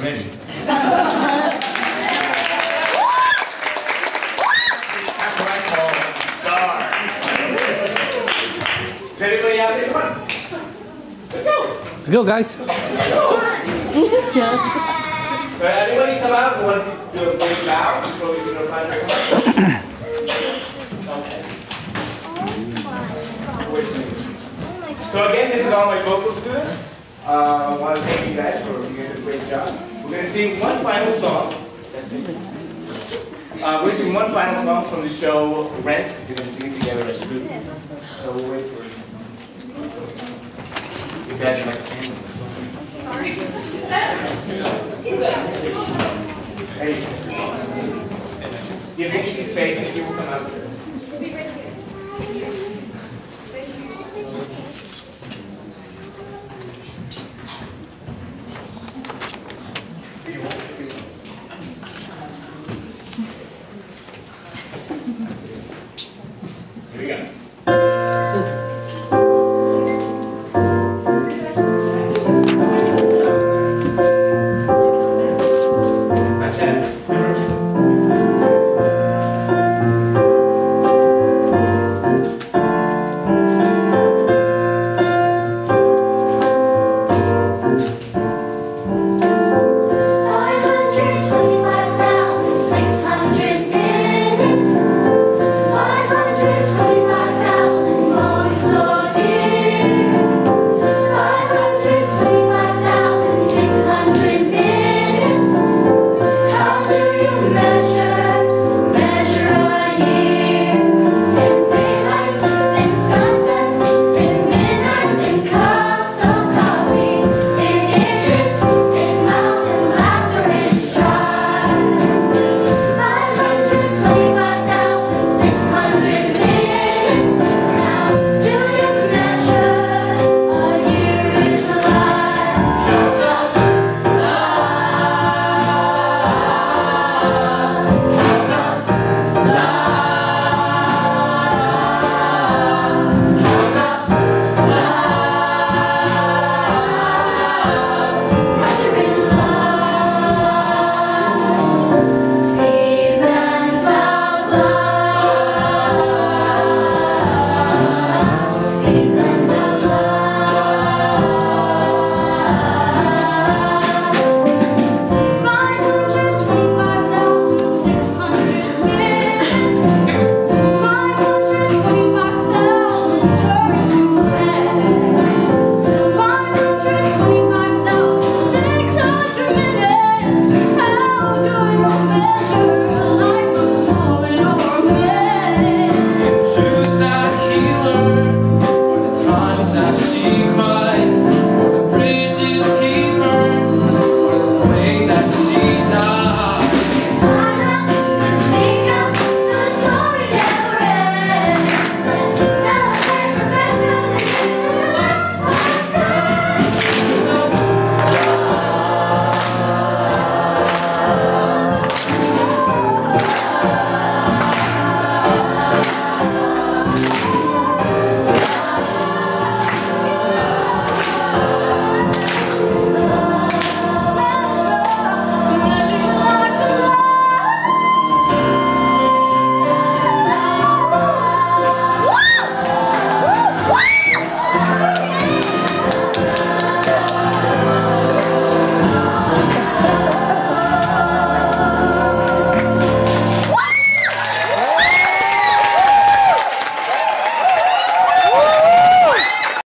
ready. That's what I call a star. Is out? Come on. Let's go. Let's go, guys. Just. So everybody come out and want to do a quick bow before we do the final Okay. So again, this is all my vocal students. Uh, I want to thank you guys for you guys did a great job. We're going to sing one final song. Uh, we're going to sing one final song from the show Rent. We're going to sing it together as a group. So we'll wait for you. You guys like Sorry. Hey. Give me some space and you will come out.